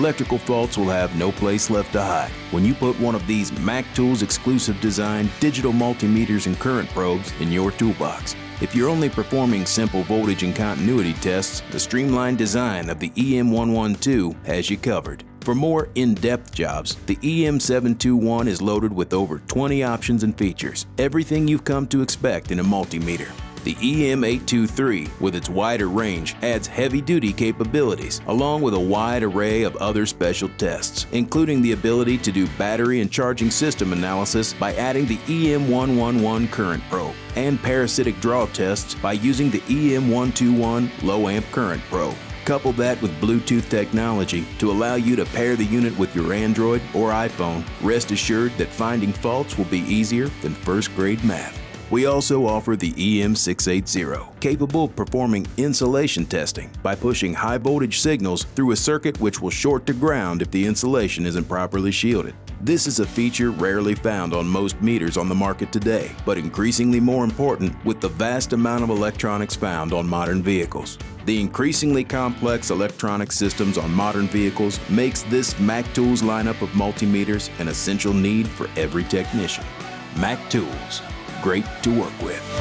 electrical faults will have no place left to hide when you put one of these Mac Tools exclusive design digital multimeters and current probes in your toolbox. If you're only performing simple voltage and continuity tests, the streamlined design of the EM112 has you covered. For more in-depth jobs, the EM721 is loaded with over 20 options and features, everything you've come to expect in a multimeter. The EM823, with its wider range, adds heavy-duty capabilities, along with a wide array of other special tests, including the ability to do battery and charging system analysis by adding the EM111 current probe, and parasitic draw tests by using the EM121 low amp current probe. Couple that with Bluetooth technology to allow you to pair the unit with your Android or iPhone. Rest assured that finding faults will be easier than first grade math. We also offer the EM680, capable of performing insulation testing by pushing high voltage signals through a circuit which will short to ground if the insulation isn't properly shielded. This is a feature rarely found on most meters on the market today, but increasingly more important with the vast amount of electronics found on modern vehicles. The increasingly complex electronic systems on modern vehicles makes this Mac Tools lineup of multimeters an essential need for every technician. Mac Tools, great to work with.